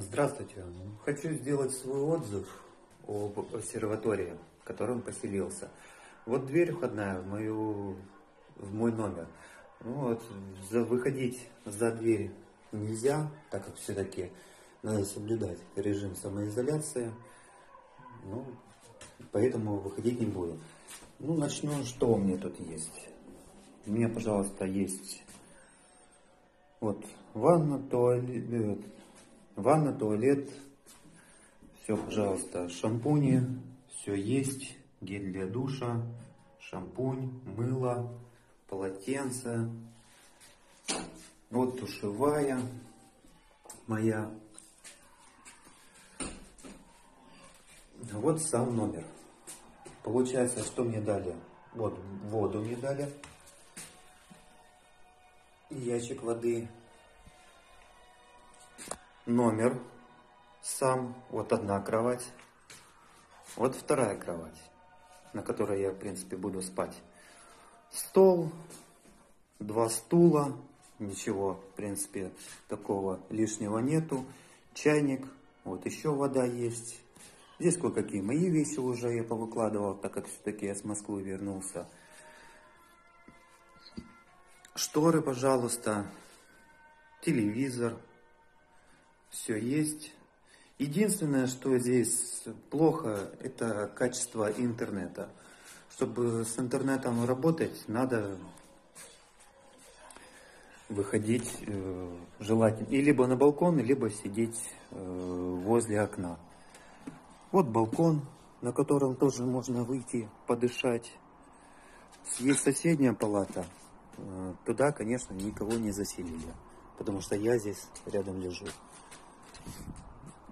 Здравствуйте. Хочу сделать свой отзыв об обсерватории, в котором поселился. Вот дверь входная в, мою, в мой номер. Ну вот, за, выходить за дверь нельзя, так как все-таки надо соблюдать режим самоизоляции. Ну, поэтому выходить не буду. Ну, начну, что у меня тут есть. У меня, пожалуйста, есть вот ванна, туалет, Ванна, туалет, все, пожалуйста, шампуни, все есть, гель для душа, шампунь, мыло, полотенце, вот душевая моя, вот сам номер. Получается, что мне дали? Вот воду мне дали, ящик воды, номер сам, вот одна кровать, вот вторая кровать, на которой я, в принципе, буду спать. Стол, два стула, ничего, в принципе, такого лишнего нету. Чайник, вот еще вода есть. Здесь кое-какие мои вещи уже я повыкладывал, так как все-таки я с Москвы вернулся. Шторы, пожалуйста, телевизор, все есть. Единственное, что здесь плохо, это качество интернета. Чтобы с интернетом работать, надо выходить э, желательно и либо на балкон, либо сидеть э, возле окна. Вот балкон, на котором тоже можно выйти, подышать. Есть соседняя палата. Э, туда, конечно, никого не заселили, потому что я здесь рядом лежу.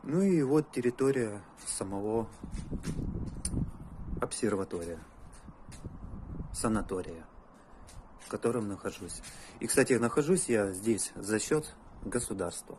Ну и вот территория самого обсерватория, санатория, в котором нахожусь. И, кстати, нахожусь я здесь за счет государства.